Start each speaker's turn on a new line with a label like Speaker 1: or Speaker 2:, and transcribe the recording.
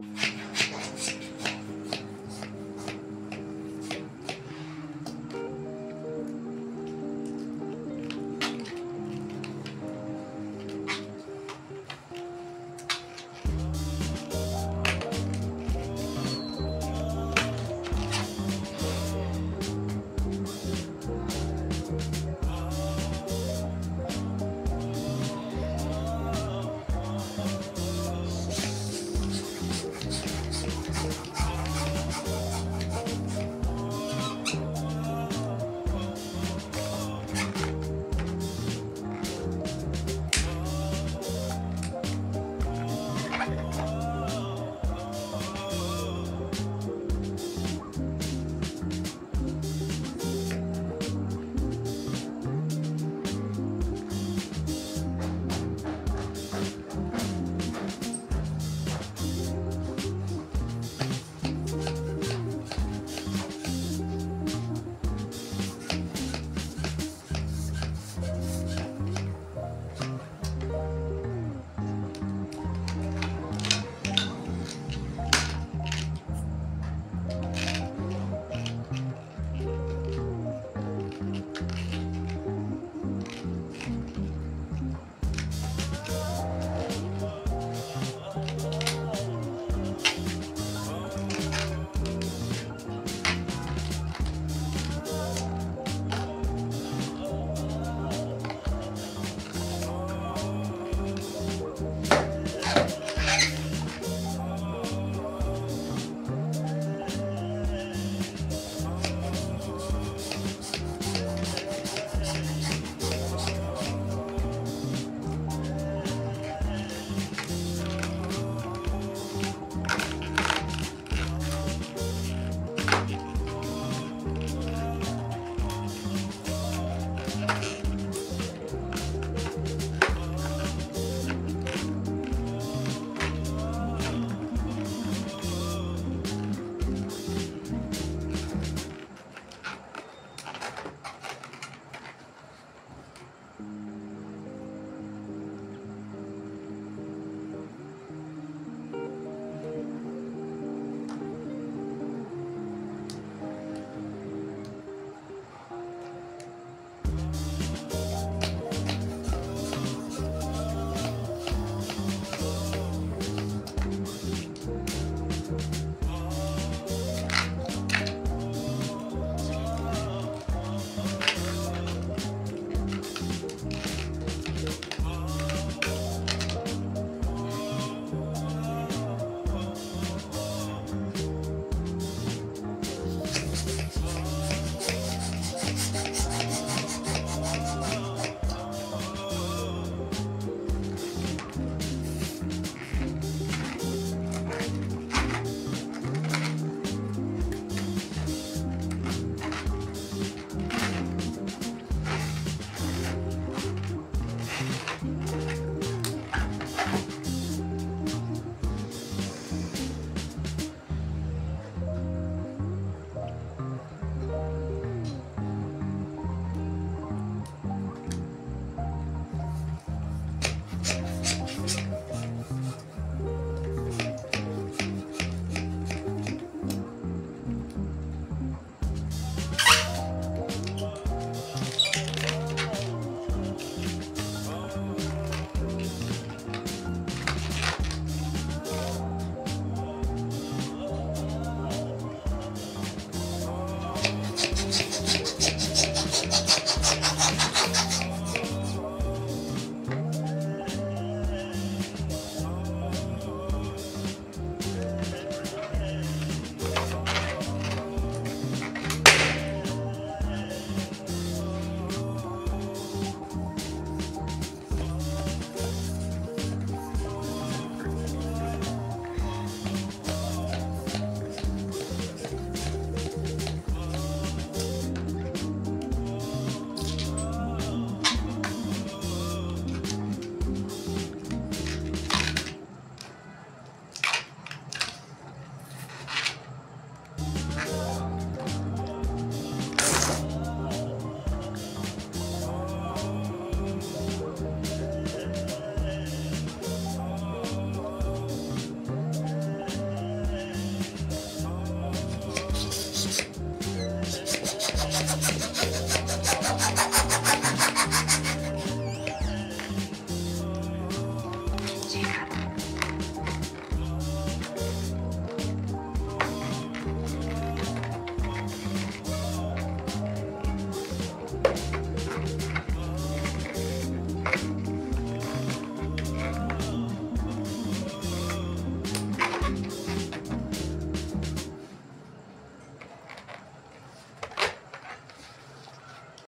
Speaker 1: you